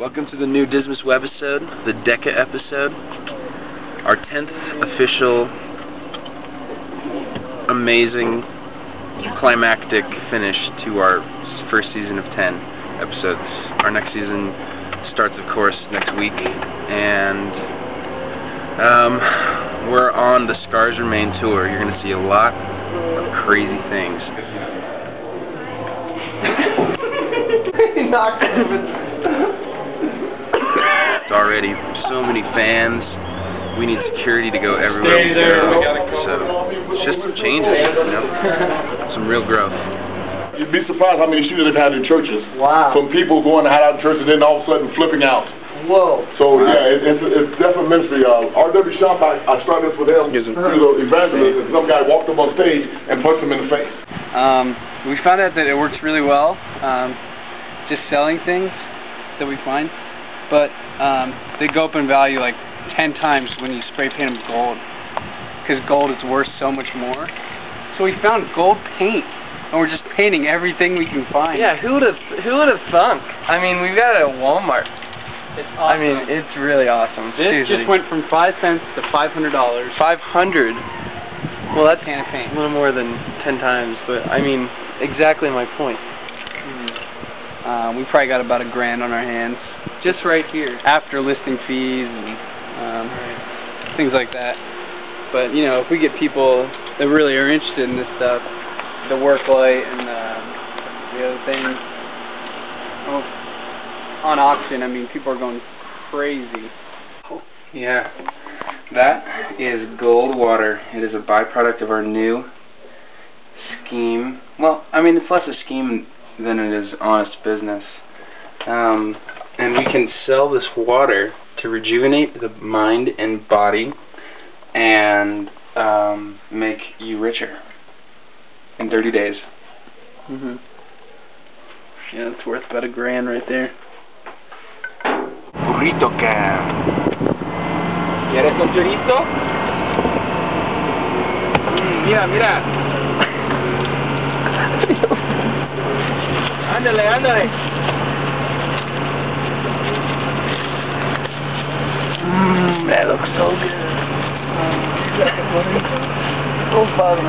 Welcome to the new Dizmas webisode, the Deca episode. Our 10th official, amazing, climactic finish to our first season of 10 episodes. Our next season starts, of course, next week, and um, we're on the Scars Remain tour. You're going to see a lot of crazy things. It's already so many fans. We need security to go everywhere Stay we there, go. we go. So it's just some changes, you know, some real growth. You'd be surprised how many shooters they've had in churches. Wow. From people going to hide out in churches, and then all of a sudden flipping out. Whoa. So yeah, it, it's it's definitely ministry. Uh, R.W. Shop, I, I started this with him Here's a- through the evangelist, and some guy walked up on stage and punched him in the face. Um, we found out that it works really well, um, just selling things that we find, but um, they go up in value like 10 times when you spray paint them gold, because gold is worth so much more. So we found gold paint, and we're just painting everything we can find. Yeah, who would have who would have thunk? I mean, we've got it at Walmart. it's I mean, it's really awesome. this Seriously. just went from 5 cents to $500. 500. Well, that's Can of paint. a little more than 10 times, but I mean, exactly my point. Um, we probably got about a grand on our hands, just right here, after listing fees and um, things like that. But you know, if we get people that really are interested in this stuff, the work light and um, the other things, oh, on auction, I mean, people are going crazy. Yeah, that is gold water. It is a byproduct of our new scheme. Well, I mean, it's less a scheme than it is honest business. Um, and we can sell this water to rejuvenate the mind and body and um, make you richer in 30 days. hmm Yeah, it's worth about a grand right there. Burrito Camp. ¿Quieres un chorizo? Mm, mira, mira. ándale, ándale. Mmm, that looks so good. Oh, Father.